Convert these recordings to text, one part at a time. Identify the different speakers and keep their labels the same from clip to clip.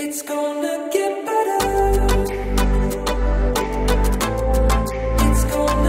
Speaker 1: It's gonna get better. It's gonna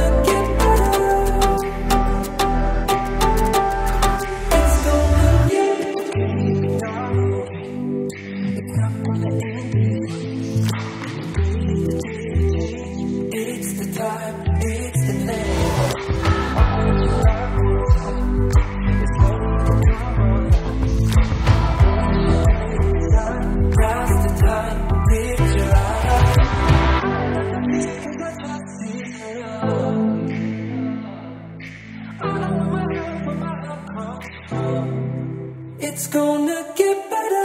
Speaker 1: it's gonna get better.